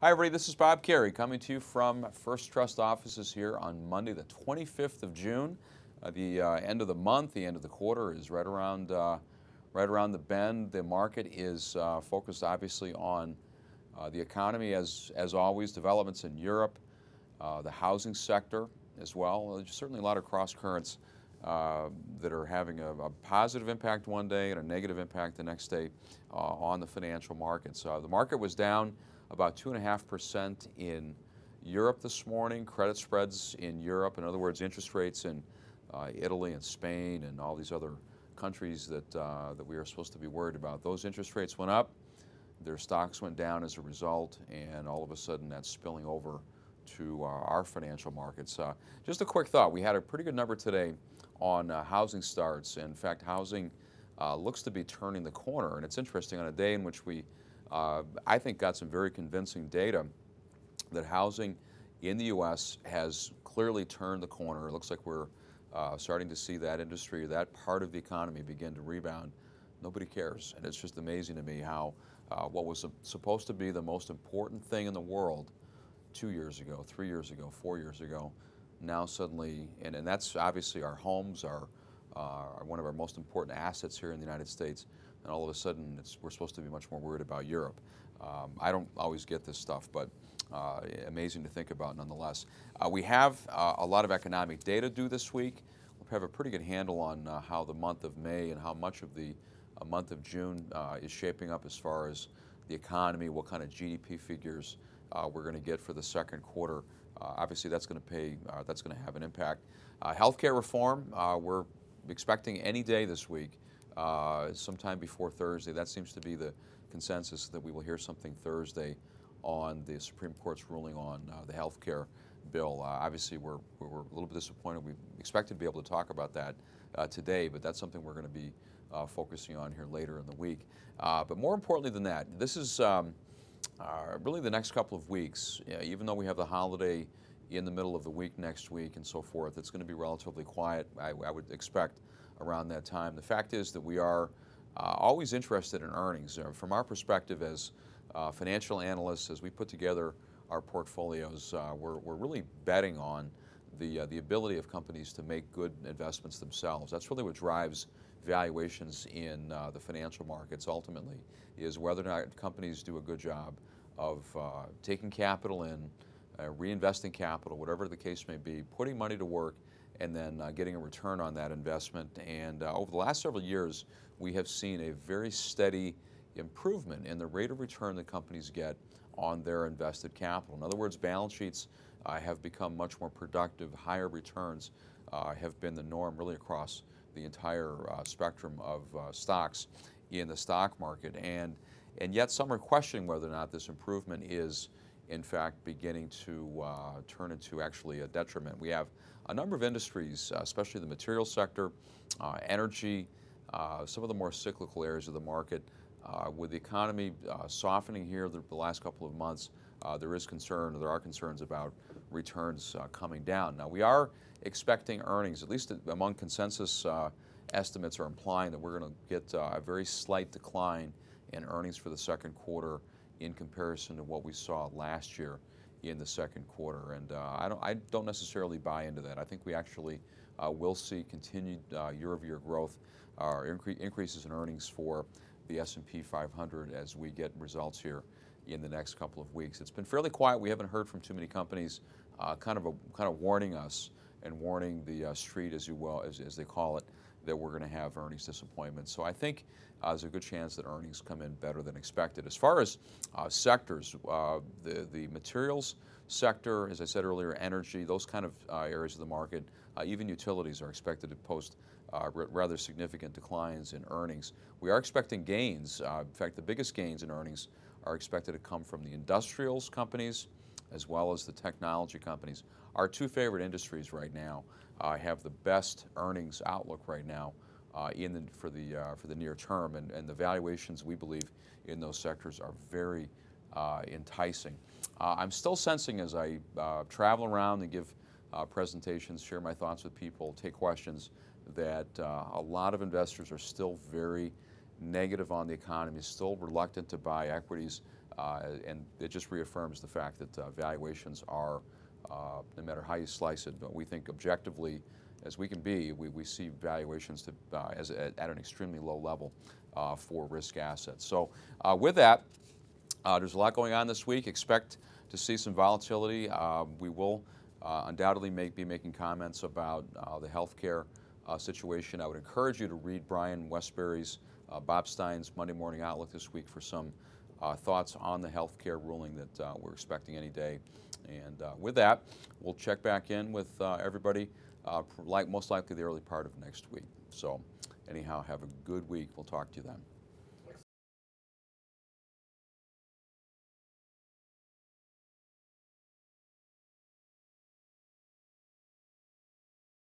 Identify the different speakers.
Speaker 1: Hi, everybody. This is Bob Carey coming to you from First Trust offices here on Monday, the 25th of June. Uh, the uh, end of the month, the end of the quarter is right around, uh, right around the bend. The market is uh, focused, obviously, on uh, the economy, as as always. Developments in Europe, uh, the housing sector as well. There's certainly a lot of cross currents that are having a, a, positive impact one day and a negative impact the next day on the financial markets. the market was down about 2.5% in Europe this morning. Credit spreads in Europe, in other words, interest rates in uh, Italy and Spain and all these other countries that, uh, that we are supposed to be worried about. Those interest rates went up, their stocks went down as a result, and all of a sudden that's spilling over to uh, our financial markets. Uh, just a quick thought, we had a pretty good number today on uh, housing starts. In fact, housing uh, looks to be turning the corner, and it's interesting on a day in which we uh, I think got some very convincing data that housing in the U.S. has clearly turned the corner. It looks like we're uh, starting to see that industry, that part of the economy begin to rebound. Nobody cares. And it's just amazing to me how uh, what was supposed to be the most important thing in the world two years ago, three years ago, four years ago, now suddenly, and, and that's obviously our homes, our, uh, one of our most important assets here in the United States and all of a sudden we're supposed to be much more worried about Europe. Um, I don't always get this stuff, but uh, amazing to think about nonetheless. Uh, we have uh, a lot of economic data due this week. We'll have a pretty good handle on uh, how the month of May and how much of the uh, month of June uh, is shaping up as far as the economy, what kind of GDP figures we're going to get for the second quarter. obviously, that's going to pay. that's going to have an impact. healthcare reform. we're expecting any day this week uh, sometime before Thursday. That seems to be the consensus that we will hear something Thursday on the Supreme Court's ruling on uh, the health care bill. Uh, obviously, we're, we're a little bit disappointed. We expected to be able to talk about that uh, today, but that's something we're going to be uh, focusing on here later in the week. But more importantly than that, this is um, really the next couple of weeks, even though we have the holiday in the middle of the week next week and so forth, it's going to be relatively quiet, I, I would expect around that time. The fact is that we are uh, always interested in earnings. Uh, from our perspective as uh, financial analysts, as we put together our portfolios, uh, we're, we're really betting on the, uh, the ability of companies to make good investments themselves. That's really what drives valuations in the financial markets ultimately, is whether or not companies do a good job of taking capital in, reinvesting capital, whatever the case may be, putting money to work and then uh, getting a return on that investment. And uh, over the last several years, we have seen a very steady improvement in the rate of return that companies get on their invested capital. In other words, balance sheets uh, have become much more productive. Higher returns uh, have been the norm really across the entire uh, spectrum of uh, stocks in the stock market. And, and yet some are questioning whether or not this improvement is in fact beginning to uh, turn into actually a detriment. We have a number of industries, uh, especially the material sector, uh, energy, uh, some of the more cyclical areas of the market. Uh, with the economy uh, softening here the, the, last couple of months, there is concern, there are concerns about returns coming down. Now we are expecting earnings, at least among consensus estimates are implying that we're going to get a very slight decline in earnings for the second quarter in comparison to what we saw last year in the second quarter. And uh, I, don't, I don't necessarily buy into that. I think we actually uh, will see continued uh, year-over-year growth or incre increases in earnings for the S&P 500 as we get results here in the next couple of weeks. It's been fairly quiet. We haven't heard from too many companies uh, kind of a, kind of warning us and warning the uh, street, as you will, as, as they call it, that we're going to have earnings disappointment. So I think uh, there's a good chance that earnings come in better than expected. As far as uh, sectors, uh, the, the materials sector, as I said earlier, energy, those kind of uh, areas of the market, uh, even utilities are expected to post uh, rather significant declines in earnings. We are expecting gains. in fact, the biggest gains in earnings are expected to come from the industrials companies, as well as the technology companies. Our two favorite industries right now have the best earnings outlook right now uh, in the, for, the, uh, for the near term, and, and the valuations we believe in those sectors are very uh, enticing. Uh, I'm still sensing as I uh, travel around and give presentations, share my thoughts with people, take questions, that a lot of investors are still very negative on the economy, still reluctant to buy equities, uh, and it just reaffirms the fact that uh, valuations are, uh, no matter how you slice it, but we think objectively, as we can be, we, we see valuations to, uh, as, at, an extremely low level uh, for risk assets. So uh, with that, uh, there's a lot going on this week. Expect to see some volatility. Uh, we will uh, undoubtedly make, be making comments about the healthcare situation. I would encourage you to read Brian Wesbury's, Bob Stein's Monday Morning Outlook this week for some thoughts on the healthcare ruling that we're expecting any day. And with that, we'll check back in with everybody, uh, like most likely the early part of next week. So, anyhow, have a good week. We'll talk to you then.